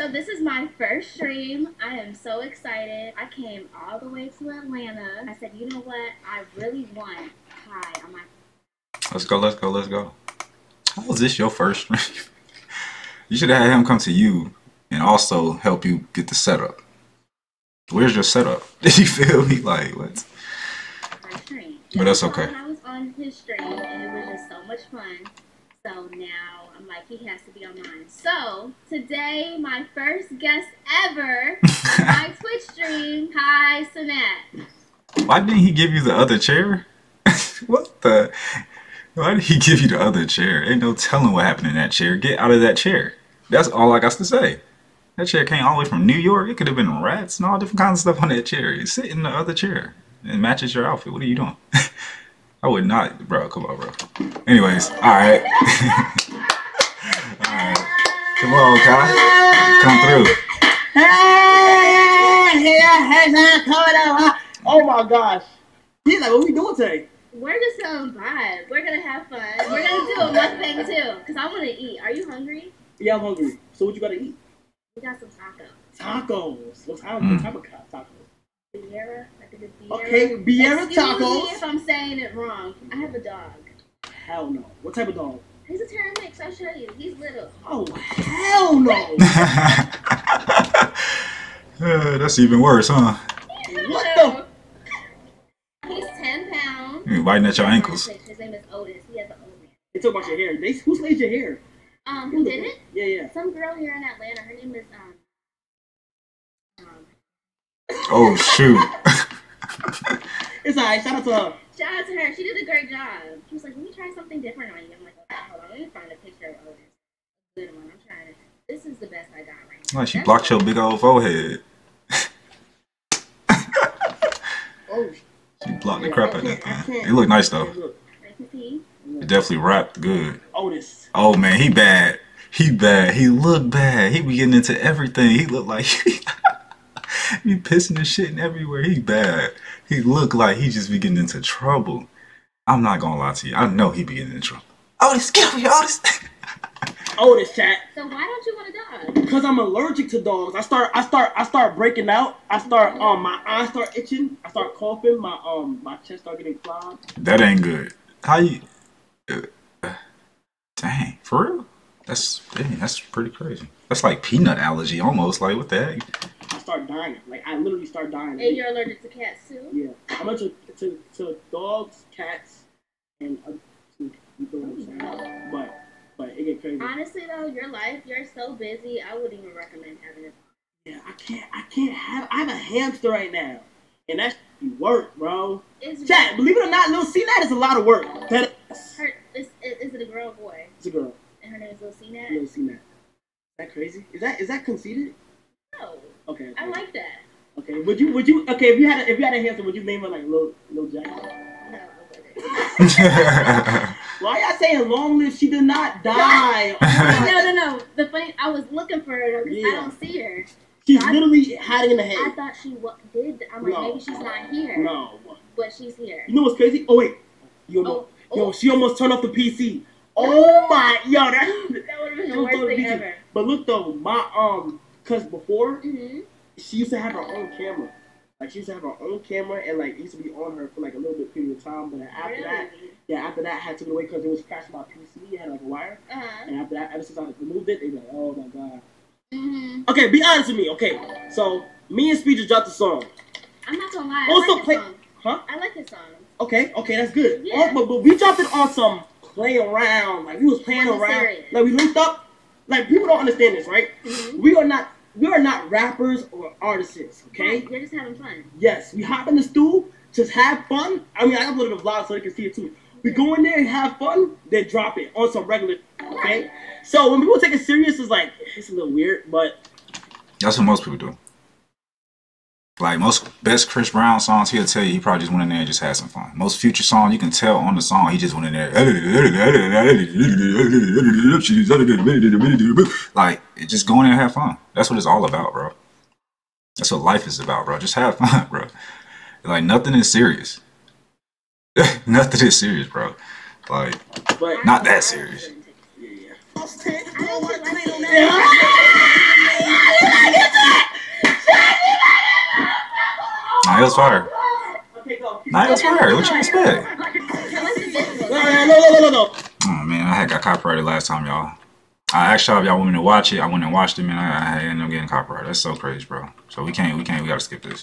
So this is my first stream. I am so excited. I came all the way to Atlanta. I said, you know what? I really want Kai on my. Let's go. Let's go. Let's go. How was this your first stream? you should have had him come to you and also help you get the setup. Where's your setup? Did you feel me? Like what? But that's okay. I was on his stream and it was just so much fun. So now I'm like, he has to be on mine. So today, my first guest ever my Twitch stream, Kai Cenat. Why didn't he give you the other chair? what the? Why did he give you the other chair? Ain't no telling what happened in that chair. Get out of that chair. That's all I got to say. That chair came all the way from New York. It could have been rats and all different kinds of stuff on that chair. You sit in the other chair. It matches your outfit. What are you doing? I would not, bro. Come on, bro. Anyways, all right. all right. Come on, Kai. Come through. Oh my gosh. He's like, what we doing today? We're just gonna vibe. We're gonna have fun. We're gonna do a mukbang too, cause I want to eat. Are you hungry? Yeah, I'm hungry. So what you gotta eat? We got some tacos. Tacos. What type, Mm. what type of tacos? Birria, like it is Birria. Okay, Birria Excuse me if I'm saying it wrong. I have a dog. Hell no. What type of dog? He's a terra mix. I'll show you. He's little. Oh hell no. Uh, that's even worse, huh? What the- He's 10 pounds. You biting at your ankles. His name is Otis. He has an old man. they talk about your hair. They who slayed your hair? Um, who did it? Yeah, yeah. Some girl here in Atlanta. Her name is um Oh shoot. It's alright. Shout out to her. shout out to her. She did a great job. She was like, "Let me try something different on you." I'm like, "Okay, hold on. Let me find a picture of Otis. Good one. I'm trying to. This is the best I got right now. like she That's blocked your big old forehead. Oh, She blocked the crap out of that can't- I thing. It looked nice though. look. Nice to see. It definitely wrapped good. Oh, Otis. Oh man, he bad. He bad. He looked bad. He be getting into everything. He looked like he pissing and shitting everywhere. He bad. He look like he just be getting into trouble. I'm not gonna lie to you. I know he be getting into trouble. Otis, get over here, Otis. Otis chat. So why don't you want a dog? Cause I'm allergic to dogs. I start, I start, I start breaking out. I start, um, my eyes start itching. I start coughing. My, um, my chest start getting clogged. that ain't good. How you? Uh, uh, dang, for real? That's dang, that's pretty crazy. That's like peanut allergy almost. Like what the heck? I start dying. Like I literally start dying. And you're allergic to cats too. Yeah, I'm allergic to, to dogs, cats, and uh, to dogs. But but it get crazy. Honestly though, your life, you're so busy. I wouldn't even recommend having a Yeah, I can't. I can't have. I have a hamster right now, and that's work, bro. It's Chat, believe it or not, Lil Cenat is a lot of work. That her. Is, is it a girl or boy? it's a girl, And her name is Lil Nat. Lil Cenat. Is that crazy? Is that is that conceited? No, Okay. okay. I like that. Okay. Would you would you okay if you had a, if you had a hamster, would you name her like Lil Lil Jack? No, Why y'all saying long live? She did not die. Oh no, no, no. The funny, I was looking for her because I don't see her. She's literally hiding in the head. I thought she wa- did. I'm like, No. maybe she's not here, No. but she's here. You know what's crazy? Oh wait, you almost, Oh, yo, oh. she almost turned off the PC. Oh my, yo, that. That would have been she the worst turned the thing ever. But look though, my um, cause before hmm she used to have her own camera. Like she used to have her own camera, and like used to be on her for like a little bit period of time. But after that, yeah, after that, I had to go away because it was crashing my PC. It had like a wire, Uh huh. and after that, ever since I removed it, they be like, oh my god. hmm Okay, be honest with me. Okay, so me and Speed just dropped the song. I'm not gonna lie. I Also like play- song. Huh? I like his song. Okay, okay, that's good. Yeah. Oh, but, but we dropped it on some play around. Like we was playing around. serious. Like we linked up. Like people don't understand this, right? Mhm. We are not we are not rappers or artists, okay? You're just having fun. Yes, we hop in the stool, just have fun. I mean, I uploaded a vlog so they can see it too. We go in there and have fun, then drop it on some regular, okay? So when people take it serious, it's like it's a little weird, but That's what most people do. Like most best Chris Brown songs, he'll tell you he probably just went in there and just had some fun. Most future songs, you can tell on the song he just went in there. Like just go in there and have fun. That's what it's all about, bro. That's what life is about, bro. Just have fun, bro. Like nothing is serious. nothing is serious, bro. Like Not that serious. yeah, yeah. I actually like it. Was fire. Was fire. What you expect? No, no, no, no. Oh man, I had got copyrighted last time, y'all. I asked y'all if y'all want me to watch it. I went and watched it, man. I, I ended up getting copyrighted. That's so crazy, bro. So we can't, we can't, we gotta skip this.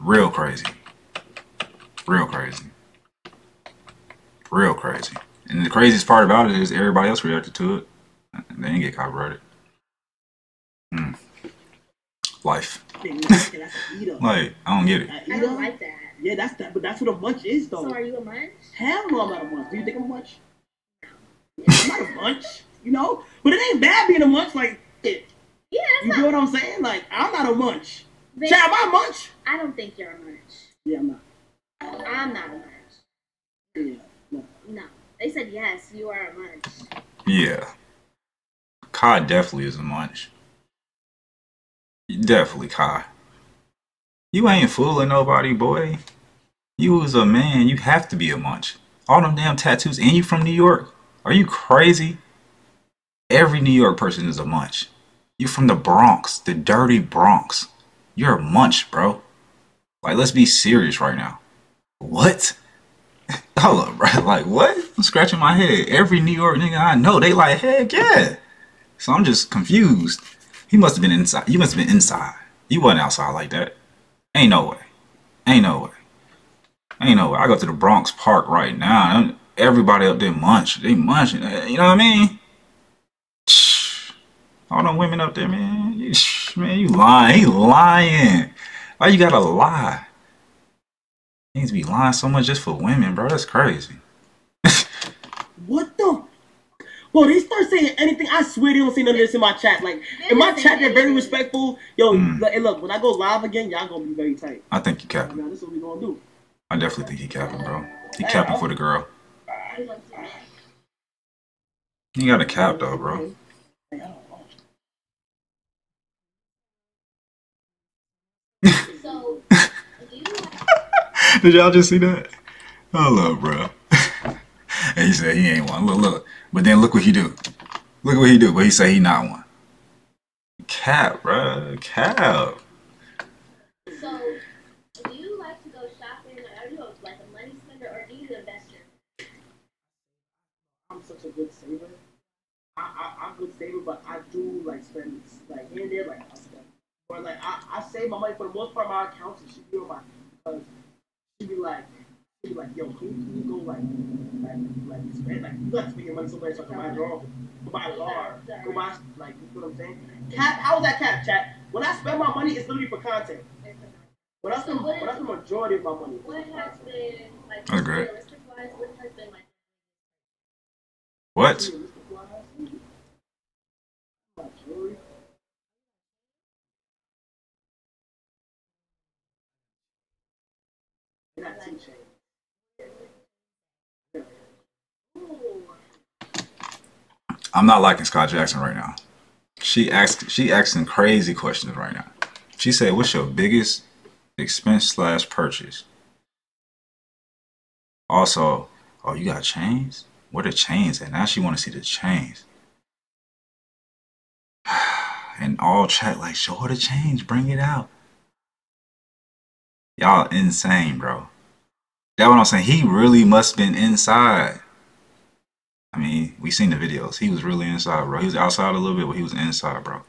Real crazy. Real crazy. Real crazy. And the craziest part about it is everybody else reacted to it. They didn't get copyrighted. Hmm. Life. Okay, that's a eater. Like, I don't get it. A I eater? don't like that. Yeah, that's that. But that's what a munch is, though. So are you a munch? Hell no, I'm not a munch. Do you think I'm a munch? I'm not a munch. You know, but it ain't bad being a munch. Like, it, Yeah, you it's know what I'm saying? Like, I'm not a munch. They- Chad, am I a munch? I don't think you're a munch. Yeah, I'm not. I'm not a munch. Yeah, no. No. They said yes, you are a munch. Yeah. Kai definitely is a munch. Definitely Kai. You ain't fooling nobody, boy. You was a man, you have to be a munch. All them damn tattoos, and you from New York? Are you crazy? Every New York person is a munch. You from the Bronx, the dirty Bronx. You're a munch, bro. Like, let's be serious right now. What? Hold up, bro. Like, what? I'm scratching my head. Every New York nigga I know, they like, heck yeah. So I'm just confused. He must have been inside. You must have been inside. You wasn't outside like that. Ain't no way. Ain't no way. Ain't no way. I go to the Bronx Park right now. Everybody up there munch. They munching. Uh, you know what I mean? All them women up there, man. You, man, you lying. He lying. Why you gotta lie? To be lying so much just for women, bro. That's crazy. What the? Bro, they start saying anything. I swear they don't say none of this in my chat. Like, in my chat, they're very respectful. Yo, Mm. look, hey, look, when I go live again, y'all gonna be very tight. I think he capping. Now, this is what we gonna do. I definitely think he capping, bro. He capping for the girl. I. He got a cap though, bro. Like, I don't know. So, do you like Did y'all just see that? Hello, bro. And he said he ain't one. Look, look. But then look what he do. Look what he do. But he say he not one. Cap, bro. Cap. So, do you like to go shopping? Are you like a money spender or do you invest? I'm such a good saver. I, I, I'm a good saver, but I do like spend like here and there, like I spend. Or like I, I save my money for the most part. My accountant should be on my uh, because she be like, she be like, yo, can you, can you go like, like, like spend like you got to spend your money somewhere so I can buy a drone, go buy a car, go buy like you know what I'm saying? Cap, how was that cap, chat? When I spend my money, it's literally for content. When I spend, when I spend majority of my money, oh, What has been like That's great. realistic wise? What has been like? What? My jewelry. I got two chains. I'm not liking Skai Jackson right now. She asked she asking crazy questions right now. She said, What's your biggest expense slash purchase? Also, oh you got chains? Where the chains at? Now she wanna see the chains. And all chat like, show her the chains, bring it out. Y'all insane, bro. That what I'm saying. He really must been inside. I mean, we seen the videos. He was really inside, bro. He was outside a little bit, but he was inside, bro.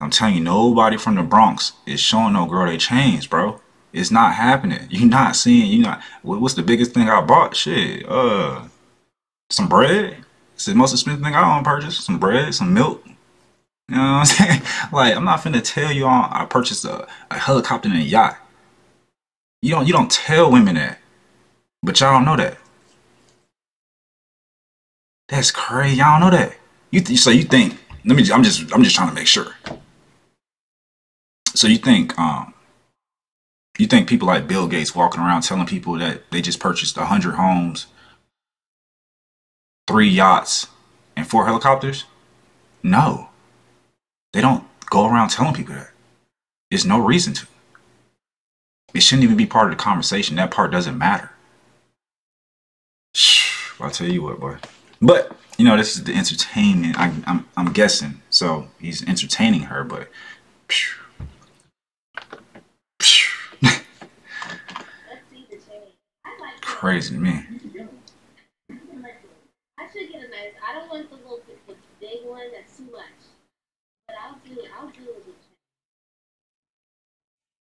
I'm telling you, nobody from the Bronx is showing no girl they chains, bro. It's not happening. You're not seeing. You're not. What's the biggest thing I bought? Shit, uh, some bread. It's the most expensive thing I own purchase. Some bread, some milk. You know what I'm saying? Like, I'm not finna tell you all I purchased a, a helicopter and a yacht. You don't. You don't tell women that, but y'all don't know that. That's crazy. Y'all know that. You th- so you think? Let me. I'm just. I'm just trying to make sure. So you think? Um. You think people like Bill Gates walking around telling people that they just purchased a hundred homes, three yachts, and four helicopters? No. They don't go around telling people that. There's no reason to. It shouldn't even be part of the conversation. That part doesn't matter. I'll tell you what, boy. But you know, this is the entertainment. I, am I'm, I'm guessing. So he's entertaining her, but. Phew. Crazy man.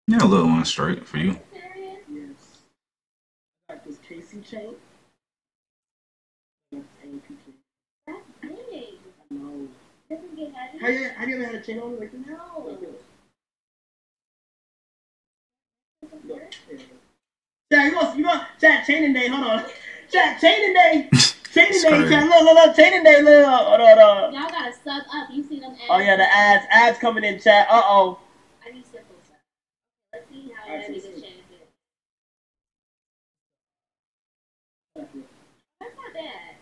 Yeah, a little one straight for you. Yes. Like this Casey Chank. Have you, have you ever had a chain on like? No. Yeah, you want you want chat chaining day? Hold on, chat chaining day, chaining It's day, crazy. chat. Look, look, look, chaining day. Look, hold on, hold on. Y'all gotta sub up. You see them ads? Oh yeah, the ads, ads coming in chat. Uh oh. I need simple stuff. Let's see how Alright, heavy so this see. chain is. That's not bad.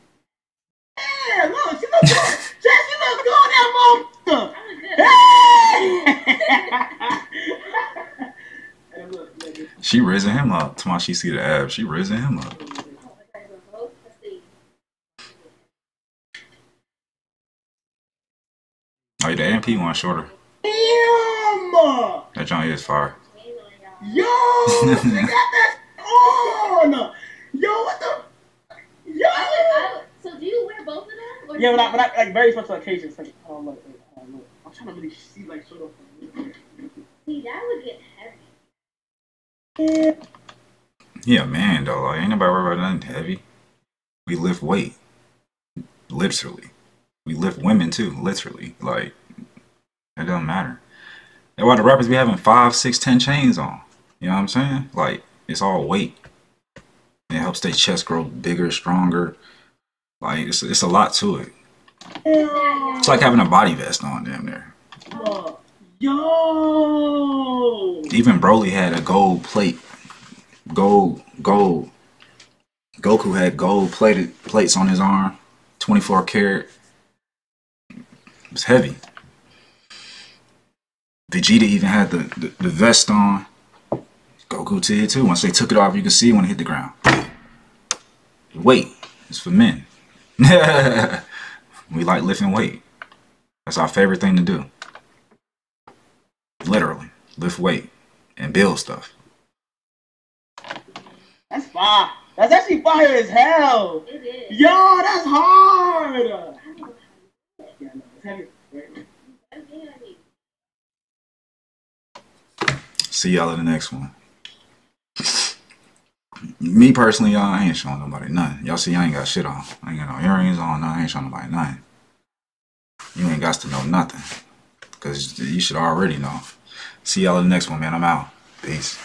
Yeah, look, she look good. Chat, she look good. That monster. I look good. Hey! Hey, look, nigga. She raising him up. Tomorrow she see the abs. She raising him up. Oh, okay, so both- let's see. Oh, the AMP one shorter. Damn! That joint is fire. Chain on y'all. Yo, she got that on. Yo, what the? Yo. I I so do you wear both of them? Or Yeah, but I, just- but I, like very special occasions. Um, like, oh look, wait, oh, look. I'm trying to really see like sort of. See, that would get heavy. Yeah, man, though. Like, ain't nobody worried about nothing heavy. We lift weight. Literally. We lift women too, literally. Like, it doesn't matter. That's why the rappers be having five, six, ten chains on. You know what I'm saying? Like, it's all weight. It helps their chest grow bigger, stronger. Like, it's, it's a lot to it. It's like having a body vest on, damn near. Look. Yo. Even Broly had a gold plate. Gold, gold. Goku had gold plated plates on his arm. 24 karat. It was heavy. Vegeta even had the, the, the vest on. Goku did too. Once they took it off, you could see when it hit the ground. Weight is for men. we like lifting weight. That's our favorite thing to do. Literally, lift weight and build stuff. That's fire. That's actually fire as hell. It is. Yo, that's hard. I don't know Yeah, no, it's heavy. Right? how to do it. I mean, See y'all in the next one. Me personally, y'all, I ain't showing nobody nothing. Y'all see, I ain't got shit on. I ain't got no earrings on. I ain't showing nobody nothing. You ain't got to know nothing. Because you should already know. See y'all in the next one, man. I'm out. Peace.